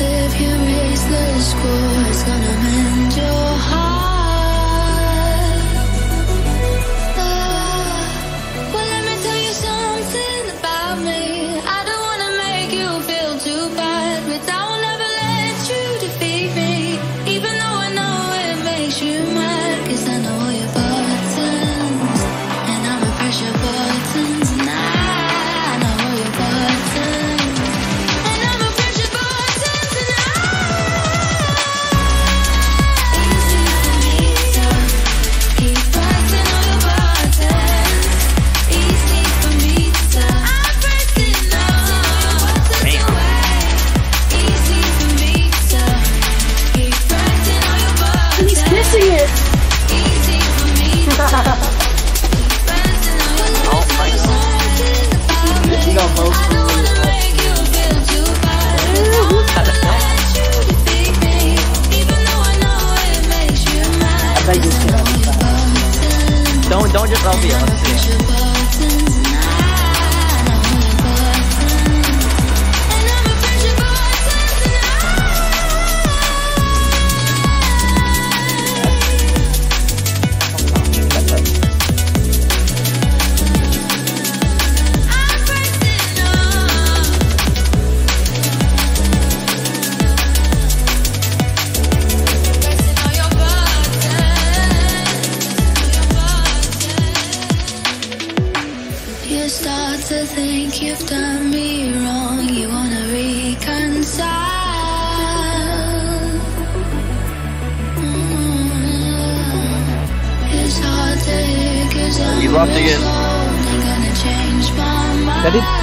if you raise the score, it's gonna you were.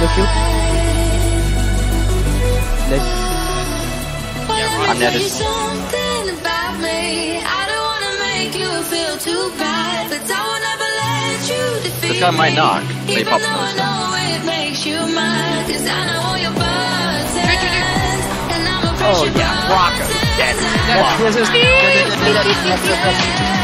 with you? This. Yeah, right. I'm noticed. This guy might knock, but he pops another Oh yeah, Rocco. That's, that's, that's, that's, that's, that's, that's, that's, that's, that's, that's,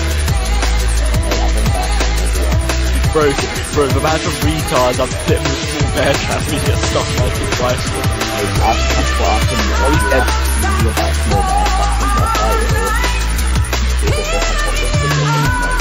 Bro, bro, the amount of retards I'm sitting with full bear trap and he gets stuck by two bicycles. That's what I can do. Always dead. You about small bear traps and stuff like that. People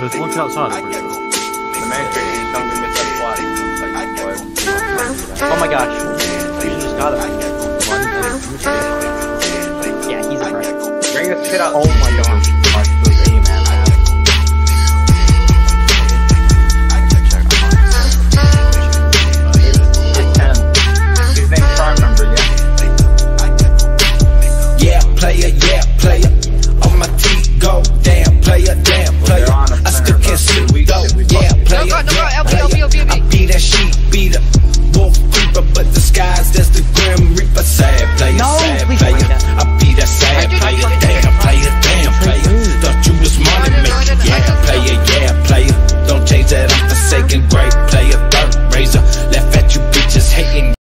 There's one outside, I'm pretty sure. Oh my gosh. You just got him. Yeah, he's a friend. Bring this shit out. Oh my gosh.